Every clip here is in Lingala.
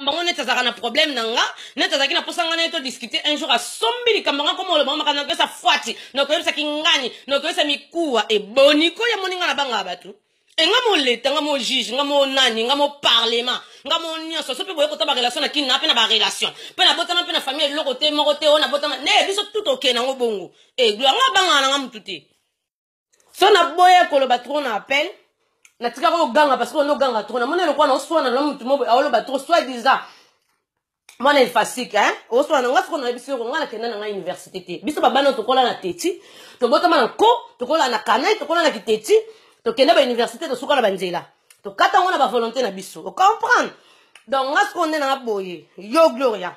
bango neti azalaka na problème na nga neti azalaki na posa nga na ye todiscute un jour asombi likambo nga koma oloba makambo nakoyebisa fwati nakoyebisa kingani nakoyebisa mikuwa eboni ko ya moni nga na bangaka bato e nga moleta nga mo juge nga mo nani nga mo parlement nga mo nyonso so mpe boye kota barelation na kini na mpe na barelation mpe nabotama mpe na famille eloko te moko te oyo nabotama ne biso tout okee nango bongo e yango abangaka na nga motu te so naboya koloba trop na appel natikaka oganga parce que ono oganga trop namona lokola naoswana na motu mobo aoloba trop soit disant mwana elfasike hein oswana na nga soko nayebisi yoko nga nakenda na ngai université te biso babana tokola na teti tobotama na nko tokola na kanai tokola na kiteti tokenda bauniversité tosuka na banzela tokata yango na bavolonté na biso ocomprendre donc nga sikoyo nde nanga boye yo gloria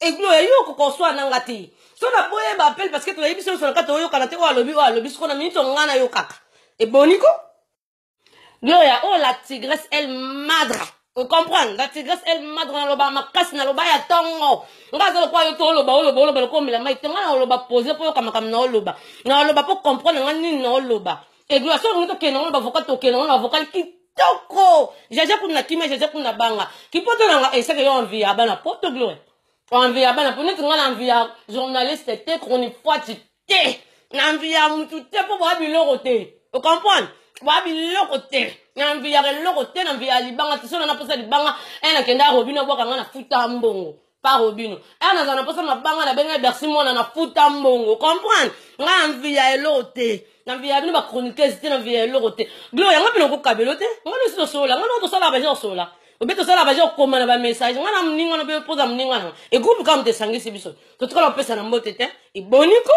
egno ya yo kokoswa na nga te so naboye baapele parce que toyebi biso nyonso na kati oyokana te oyo alobi oyo alobi soko na miniti yango ngai nayokaka eboni ko gloria oyo oh, la tigresse el madra ocomprendre la tigresse el madra naloba makasi naloba ya ntongo ngai aza lokola yo to oloba oloba oloba lokola omela mai te ngai naoloba pose mpo yoka makambo naoloba naoloba mpo comprendre ngai nini naoloba eglation olingi tokende yango na bavoka tokende yango na bavoka kitoko jaja kuna na kimia jaja kuna na banga kipoto nanga eseke yo envi ya bana poto gloire envi ya bana po neti nga na envi ya journaliste te chronifuati te na envi ya mutu te mpo boya biloko te ocomprendre boya biloko te na envi ya eloko te na envi ya libanga te sona naposa libanga e nakenda robino abwaka nga na futa mbongo pa robino ere eh, nazala na mposa mabanga na bengai bersi mwana na futa mbongo comprendre ngai na mvi ya eloko te na mvi ya bino bachroniqueuse te na mvi ya eloko te glo yango bino kokabelo te ngai nosi tosolola ngai noko tosalaka baje kosolola obe tosalaka baje kokoma na bamessage ngai na moninga na mpe mpoza moninga nanga egroupe kaka moto esangisi biso totikala kopesa na mbote te eboniko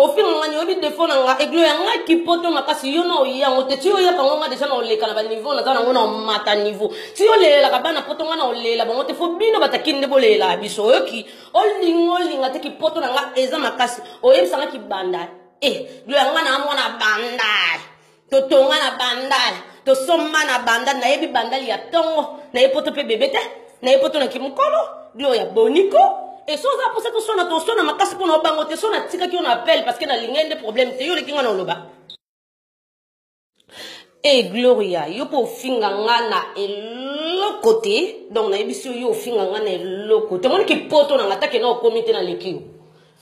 ofinga nga nayebi defo na nga eglo ya nga kipoto makasi yo na oyi yango te ti oyaka ngo nga deja na oleka na baniveau naza nango na omata niveau ti olelelaka bana poto nga na olela bango te fo bino batakini nde bolelelaka biso oyoki olinga olinga te kipoto na nga eza makasi oyebisa nga kibanda e eh, glo ya nga na amwana bandai totonga na bandal tosomba na bandal nayebi bandal ya tongo naye poto mpe bebe te naye poto na kimokolo bio ya boniko eso oza mposa tosona tosona makasi mpo na obango te so natikaki yo na appel parce que nalingai nde problème te yo oleki nga na oloba e eh, gloria yo mpo ofinga nga na eloko te donc nayebisi yo yo ofinga nga na eloko te omoni kipoto na nga take na okomi te naleki yo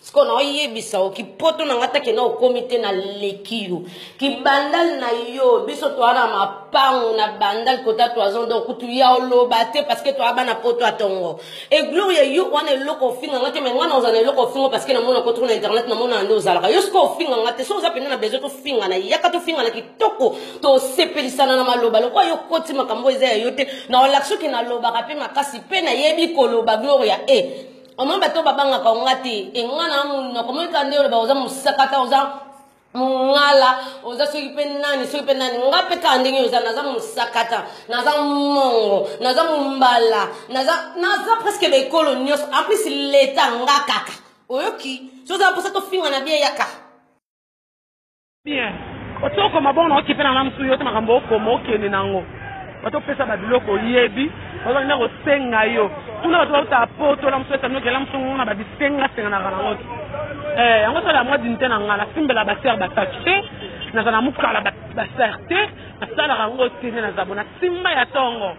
sikoyo naoyebisa yo kipoto na ngai take na okomi te na leki yo kibandal na yo biso toa na mapango na bandal kota toison donc kutu ya oloba te parceke toa bana poto ya tongo e gloria yo wana eloko ofinga ngai te mai ngai naoza na eloko ofinga parceke namona kotoko na internet namona na nde ozalaka yo sikoyo ofinga ngai te so oza mpenza na bezo tofingana yaka tofingana kitoko tosepelisana na maloba lokola yo koti makambo eza ya yo te naolakisa oke nalobaka mpe makasi mpe nayebi koloba gloria e eh. omoni bato babangaka onga te enga na monoko omoni kaka nde oloba oza mosakata oza mongala oza soki mpe nani soki mpe nani nga mpe kaka ndenge oza naza mosakata naza mongo naza mombala naza naza preske baekolo nyonso en plus leta nga kaka oyoki soki oza mposa tofinga na bie yaka bien osi okoma bongo na okipe nanga mosusu yo te makambo okoma okende nango bato opesa babiloko oyebi bazali na kosenga yo tuna bato bauta poto na mosusu etami okela mosusu ngo na babisenga senganaka nango te eh, yango sala mwa dinite na ngai nasimbela basere batatu te naza na mokala basere te nasalaka yango te nde naza bona simba ya tongo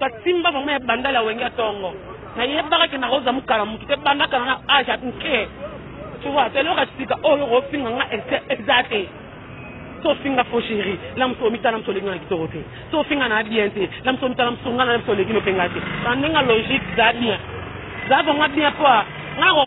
basimba bango ya bandala wenge ya tongo nayebaka ke nakozwa mokala motu te bandaka na na age ya mike Tu vois, c'est l'heure sika oyo oh, ofinga nga eza te. So finga fo chéri, la mso mitana mso lengi na kitoko te. So finga na bien te, la mso mitana mso nga na mso lengi no penga te. Tandinga logique za bien. Za bonga bien poa. Nga